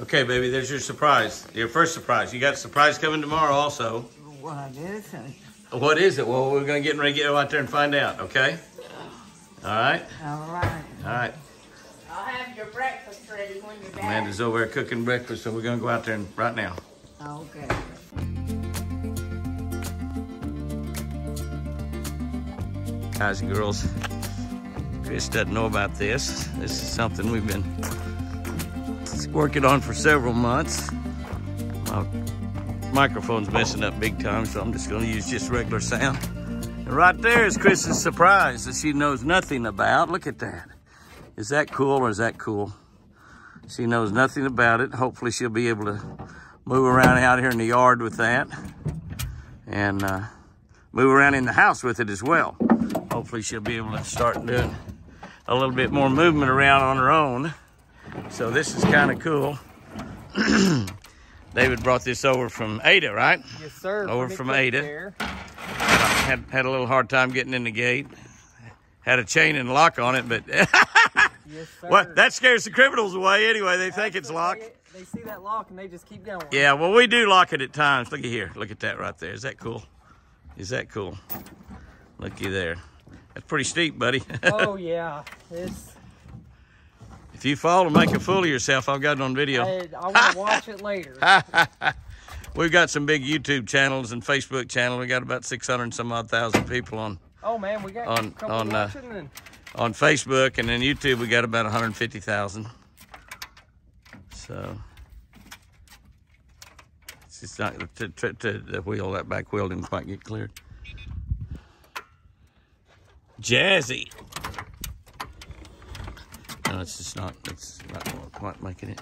Okay, baby, there's your surprise. Your first surprise. You got a surprise coming tomorrow also. What is it? What is it? Well, we're going to get ready to get out there and find out, okay? All right? All right. All right. I'll have your breakfast ready when you're back. Amanda's over there cooking breakfast, so we're going to go out there and, right now. Okay. Guys and girls, Chris doesn't know about this. This is something we've been working on for several months. My microphone's messing up big time, so I'm just going to use just regular sound. And right there is Chris's surprise that she knows nothing about. Look at that. Is that cool or is that cool? She knows nothing about it. Hopefully she'll be able to move around out here in the yard with that and uh, move around in the house with it as well. Hopefully she'll be able to start doing a little bit more movement around on her own. So this is kind of cool. David brought this over from Ada, right? Yes, sir. Over from Ada. Had had a little hard time getting in the gate. Had a chain and lock on it, but Yes, sir. what that scares the criminals away anyway. They think it's locked. They, they see that lock and they just keep going. Yeah, well, we do lock it at times. Look at here. Look at that right there. Is that cool? Is that cool? Looky there. That's pretty steep, buddy. oh yeah, it's. If you fall and make a fool of yourself, I've got it on video. I, I want to watch it later. We've got some big YouTube channels and Facebook channel. We got about 600 and some odd thousand people on Oh man, we got On- on, uh, and on Facebook, and then YouTube we got about 150,000. So it's just not to, to, to the wheel. That back wheel didn't quite get cleared. Jazzy. No, it's just not. It's not quite making it.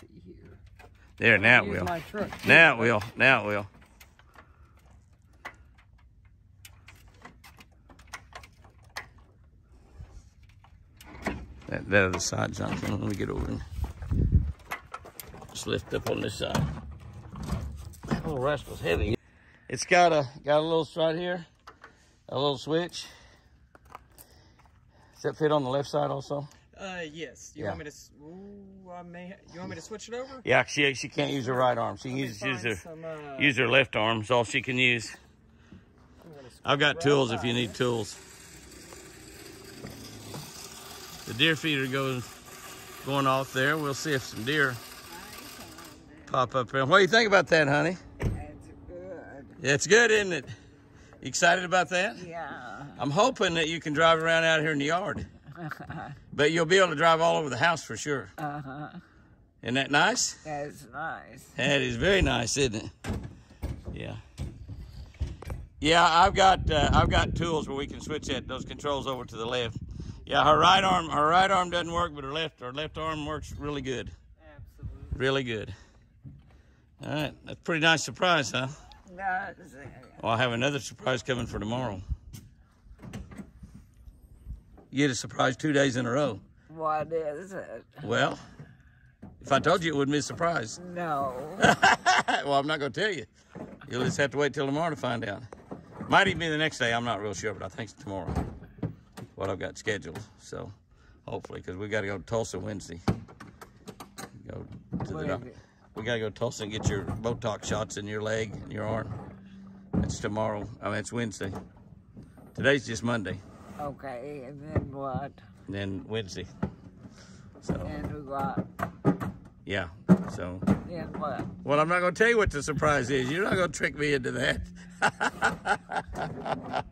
see here. There now it will. Now it will. Now it will. That, that other side, Jonathan. Let me get over and just lift up on this side. Oh, rascal's heavy. It's got a got a little right here, a little switch. Does that fit on the left side also? Uh, yes. You Yeah. want me to? Ooh, I may. You want me to switch it over? Yeah, she she can't use her right arm. She can use, use her some, uh, use her left arm. Is all she can use. I'm gonna scoot I've got right tools if you need tools. The deer feeder goes going off there. We'll see if some deer pop up there. What do you think about that, honey? That's good. Yeah, it's good, isn't it? You excited about that? Yeah. I'm hoping that you can drive around out here in the yard. But you'll be able to drive all over the house for sure. Uh-huh. Isn't that nice? That's nice. That is very nice, isn't it? Yeah. Yeah, I've got uh, I've got tools where we can switch that those controls over to the left. Yeah, her right arm her right arm doesn't work, but her left her left arm works really good, Absolutely. really good. All right, that's a pretty nice surprise, huh? Well, I have another surprise coming for tomorrow. You get a surprise two days in a row. What is it? Well, if I told you, it wouldn't be a surprise. No. well, I'm not going to tell you. You'll just have to wait till tomorrow to find out. Might even be the next day. I'm not real sure, but I think it's tomorrow. What I've got scheduled. So, hopefully, because we got to go to Tulsa Wednesday. Go to the. We got to go to Tulsa and get your Botox shots in your leg and your arm. That's tomorrow. I mean, it's Wednesday. Today's just Monday, Okay, and then what? and then Wednesday. So, And what? yeah. So, Then what? Well, I'm not going to tell you what the surprise is. You're not going to trick me into that.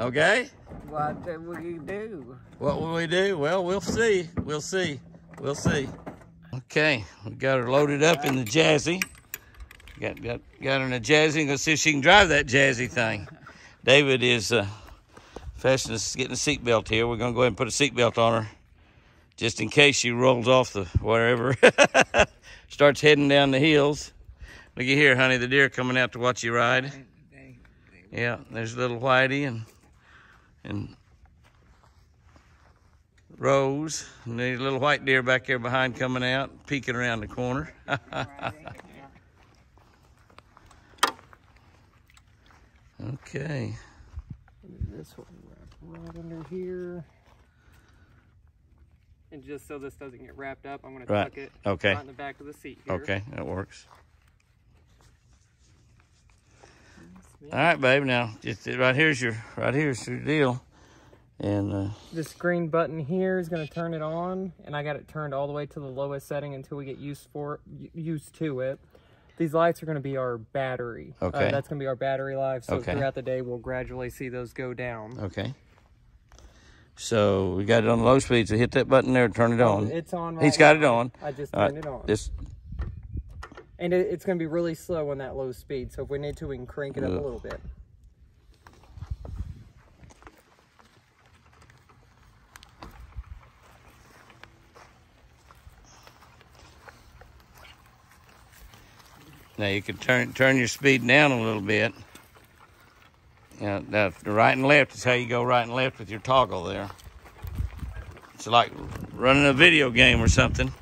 okay? What do we do? What will we do? Well, we'll see. We'll see. We'll see. Okay, we got her loaded up in the Jazzy. Got got got her in a Jazzy. Gonna see if she can drive that Jazzy thing. David is uh, fastening, getting a seatbelt here. We're gonna go ahead and put a seatbelt on her, just in case she rolls off the wherever, starts heading down the hills. Look Looky here, honey, the deer coming out to watch you ride. Yeah, there's little Whitey and and Rose, and the little white deer back there behind coming out, peeking around the corner. okay. This one wrap right under here. And just so this doesn't get wrapped up, I'm gonna Right. tuck it Okay. right in the back of the seat here. Okay, that works. Yes, All babe. Now, just right here's your right here's your deal, and uh, This green button here is gonna turn it on, and I got it turned all the way to the lowest setting until we get used for used to it. These lights are gonna be our battery. Uh, Okay. that's gonna be our battery life. So Okay. throughout the day, we'll gradually see those go down. okay. So we got it on low speed. So hit that button there, to turn it on. It's on. Right He's got it on. I just turned right, it on. This And it, it's going to be really slow on that low speed. So if we need to, we can crank it up a little bit. Now you can turn turn your speed down a little bit. Now right and left is how you go right and left with your toggle there. It's like running a video game or something.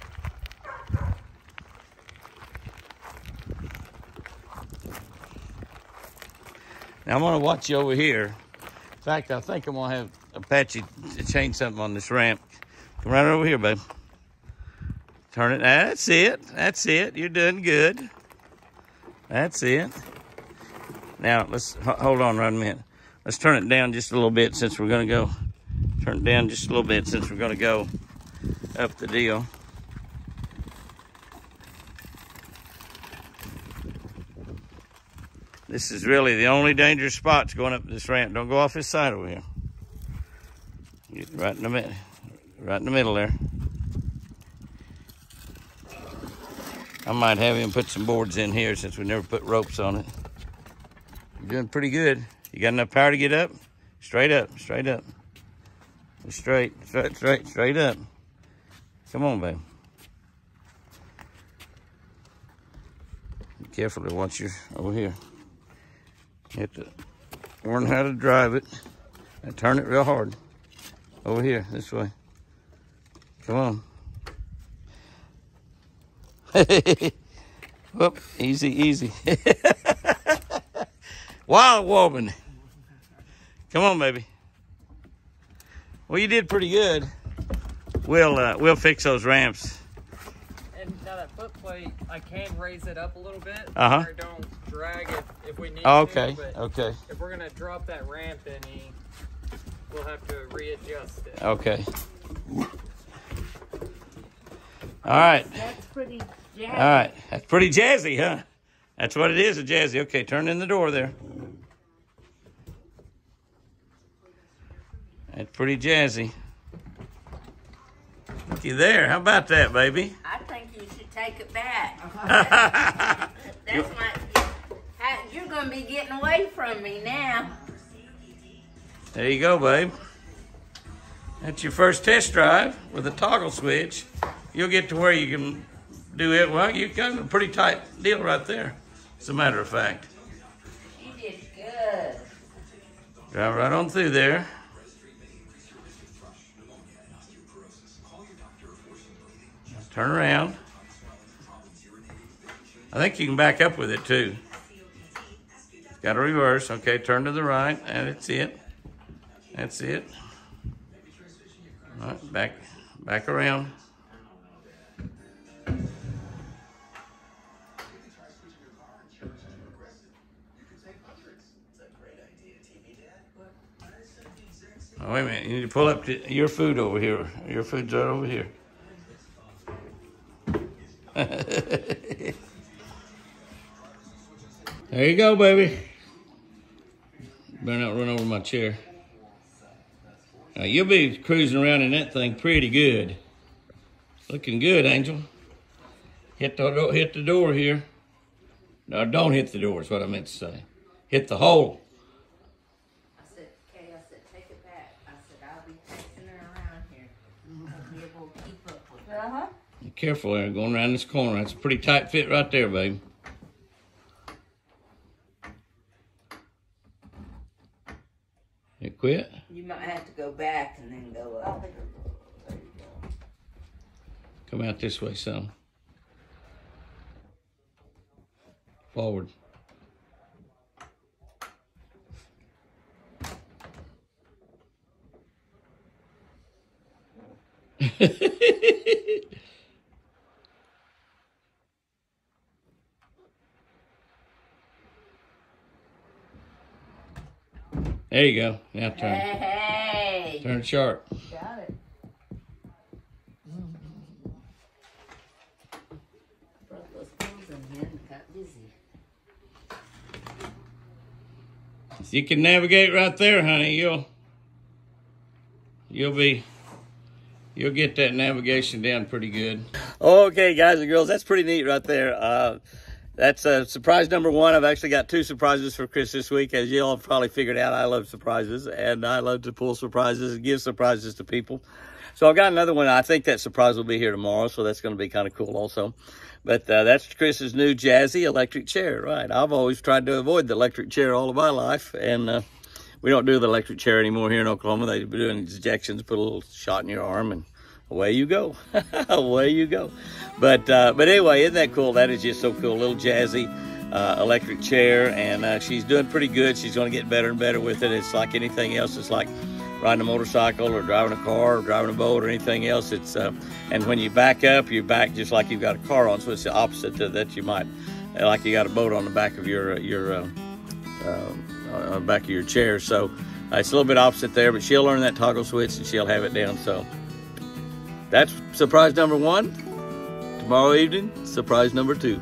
Now I'm gonna watch you over here. In fact, I think I'm gonna have Apache change something on this ramp. Come right over here, babe. Turn it. That's it. That's it. You're doing good. That's it. Now let's hold on right a minute. Let's turn it down just a little bit since we're gonna go. Turn it down just a little bit since we're gonna go up the deal. This is really the only dangerous spots going up this ramp. Don't go off this side over here. Get right in the middle, right in the middle there. I might have him put some boards in here since we never put ropes on it. You're doing pretty good. You got enough power to get up? Straight up, straight up. Straight, straight, straight, straight up. Come on, babe. Be careful to watch your over here. You have to learn how to drive it and turn it real hard. Over here, this way. Come on. Whoop, easy, easy. Wild woman. Come on, baby. Well, you did pretty good. We'll uh, we'll fix those ramps. And now that foot plate, I can raise it up a little bit. Uh-huh. Where don't drag if, if we need Oh, to. okay, okay, if we're going to drop that ramp any, we'll have to readjust it. okay. All right, That's pretty jazzy. all right. That's pretty jazzy, huh? That's what it is, a jazzy. Okay, turn in the door there. That's pretty jazzy. Looky there. How about that, baby? I think you should take it back. That's my. You're gonna be getting away from me now. There you go, babe. That's your first test drive with a toggle switch. You'll get to where you can do it. Well, you got a pretty tight deal right there, as a matter of fact. You did good. Drive right on through there. Turn around. I think you can back up with it too. Got to reverse. Okay, turn to the right, and that's it. That's it. All right, back, back around. Wait a minute. You need to pull up to your food over here. Your food's right over here. there you go, baby. Better not run over my chair. Now, you'll be cruising around in that thing pretty good. Looking good, Angel. Hit the hit the door here. No, don't hit the door. Is what I meant to say. Hit the hole. I said, Kay, I said, take it back. I said, I'll be chasing her around here. I'll be able to keep up with her. Uh-huh. Be careful there, going around this corner. That's a pretty tight fit right there, babe. You quit? You might have to go back and then go up. Come out this way some. Forward. there you go. Now turn. Hey, Turn sharp. got it. Brought those clothes in here and got busy. If you can navigate right there, honey, you'll you'll be you'll get that navigation down pretty good. Okay, guys and girls, that's pretty neat right there. Uh, that's uh, surprise number one. I've actually got two surprises for Chris this week. As you all have probably figured out, I love surprises, and I love to pull surprises and give surprises to people. So I've got another one. I think that surprise will be here tomorrow, so that's going to be kind of cool also. But uh, that's Chris's new Jazzy electric chair, right? I've always tried to avoid the electric chair all of my life, and uh, we don't do the electric chair anymore here in Oklahoma. They do doing injections, put a little shot in your arm, and away you go, away you go. But uh, but anyway, isn't that cool? That is just so cool. A Little Jazzy uh, electric chair, and uh, she's doing pretty good. She's going to get better and better with it. It's like anything else. It's like riding a motorcycle or driving a car or driving a boat or anything else. It's uh, and when you back up, you back just like you've got a car on. So it's the opposite to that you might like you got a boat on the back of your your uh, uh, the back of your chair. So uh, it's a little bit opposite there, but she'll learn that toggle switch and she'll have it down. So that's surprise number one. Tomorrow evening, surprise number two.